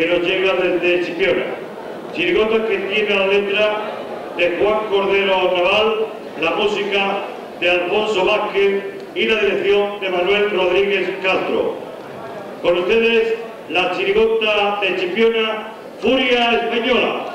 que nos llega desde Chipiona. Chirigota que tiene la letra de Juan Cordero Naval, la música de Alfonso Vázquez y la dirección de Manuel Rodríguez Castro. Con ustedes, la chirigota de Chipiona, Furia Española.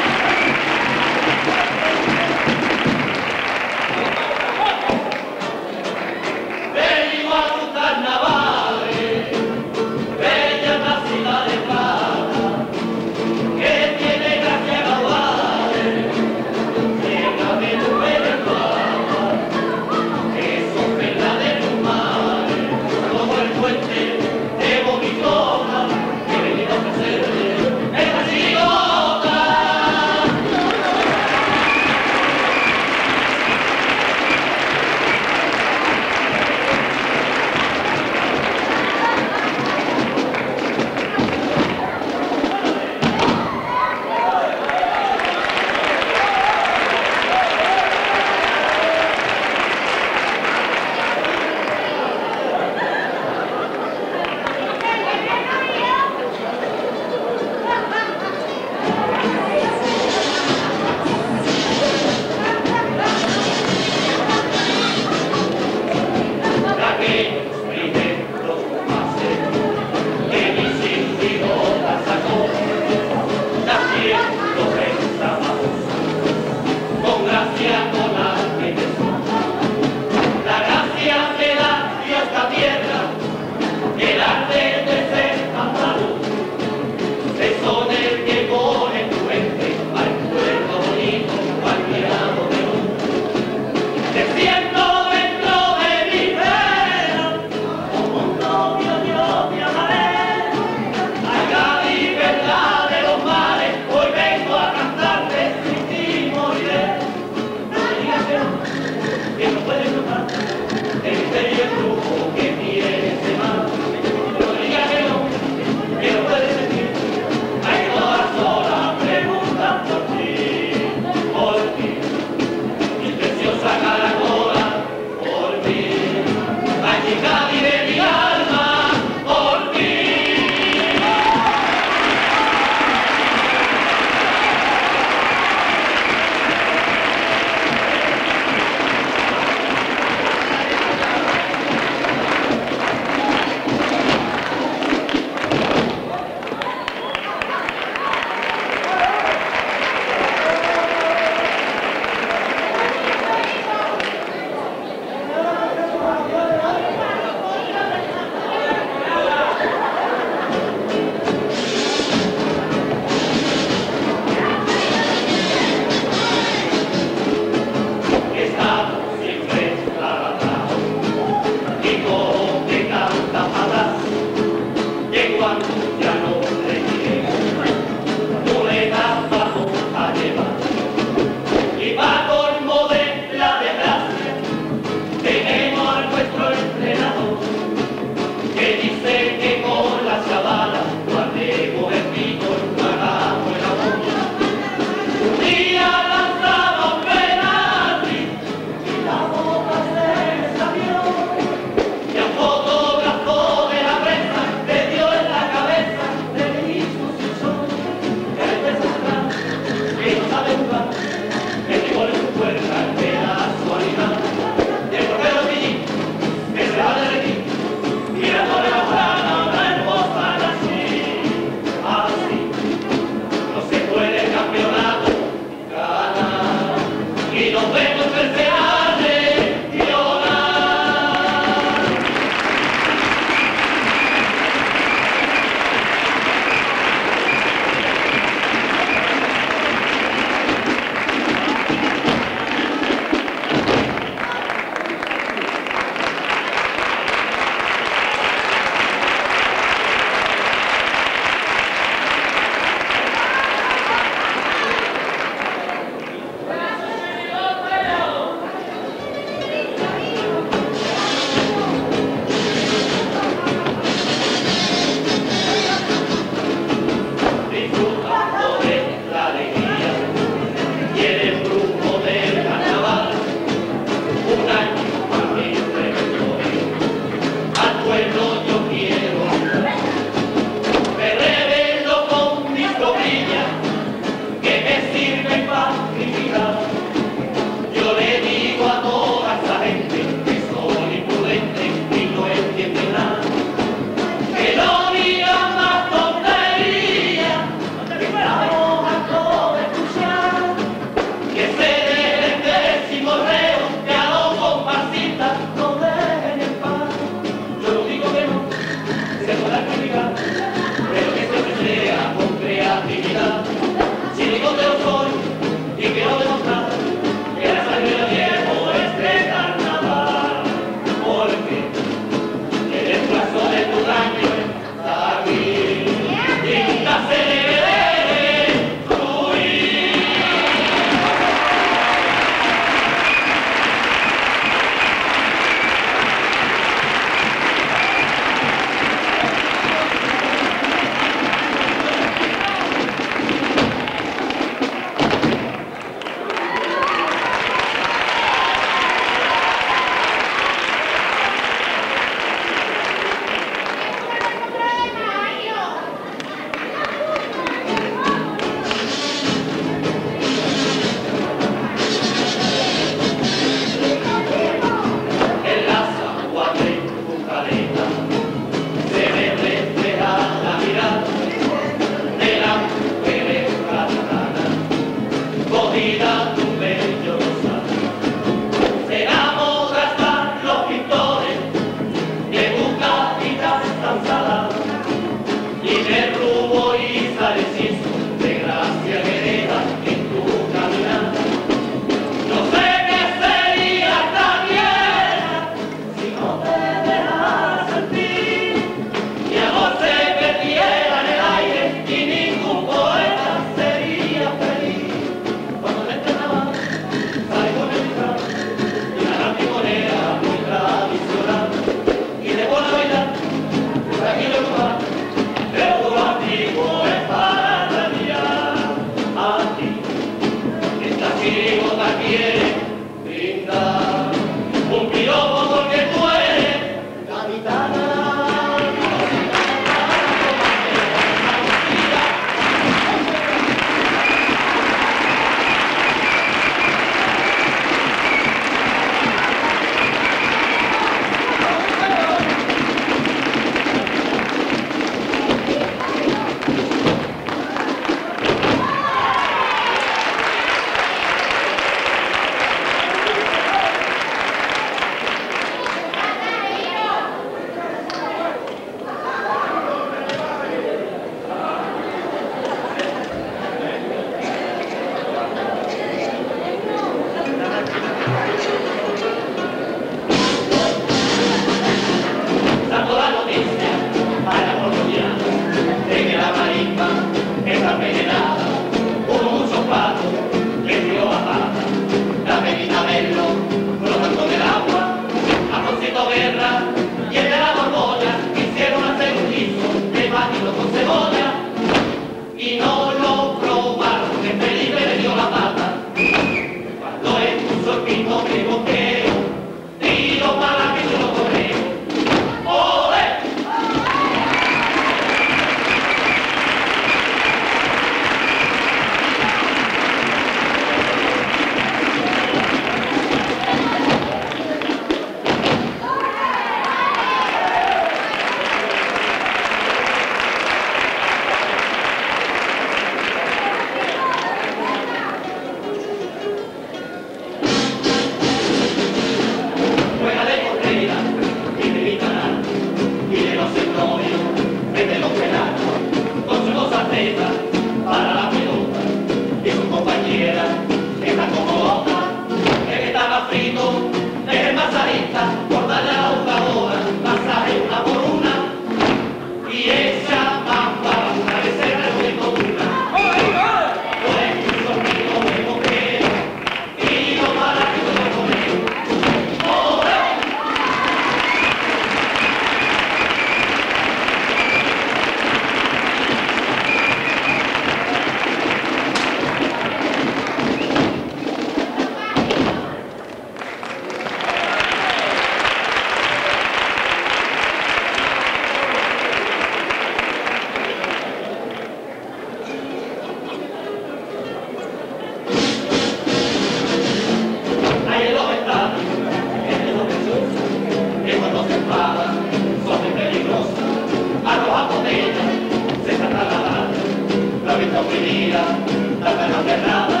no querraba,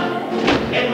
en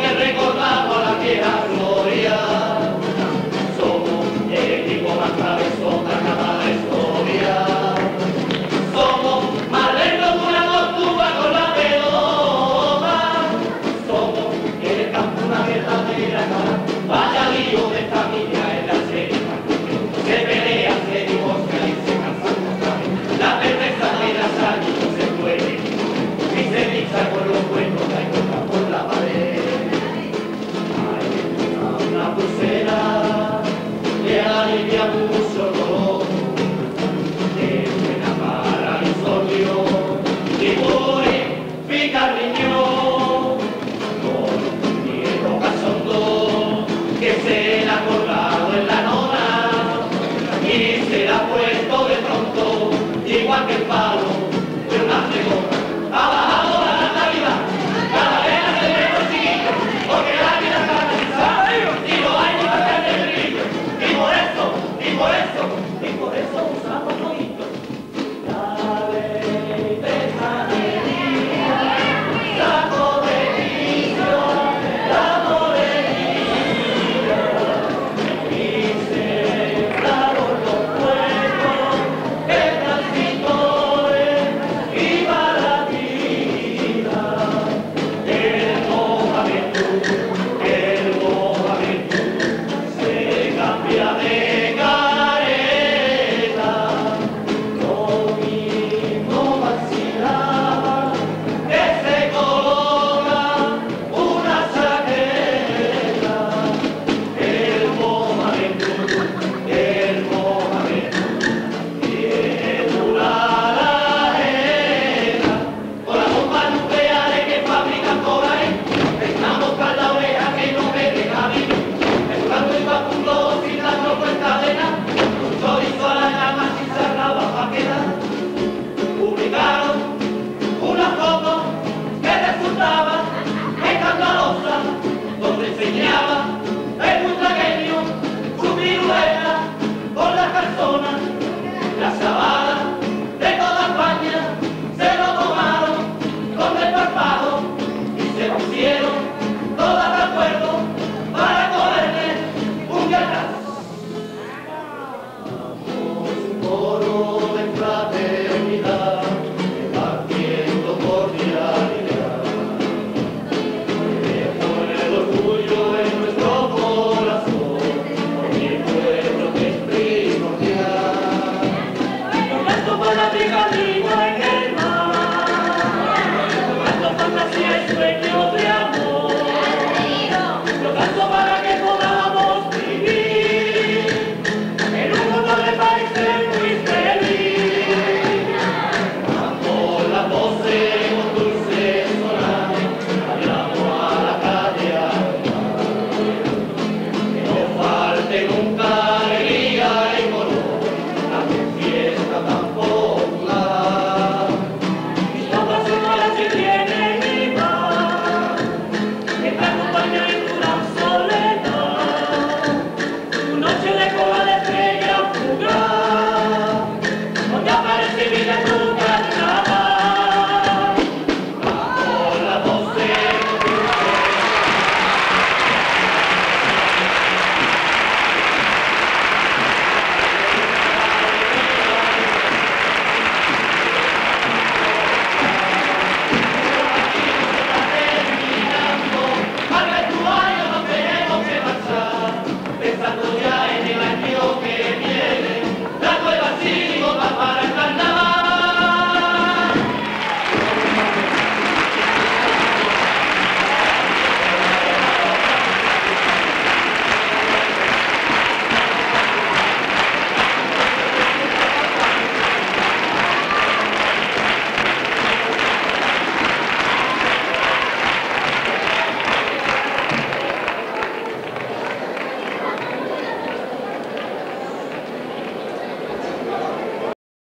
que